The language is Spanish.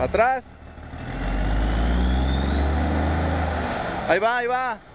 Atrás. Ahí va, ahí va.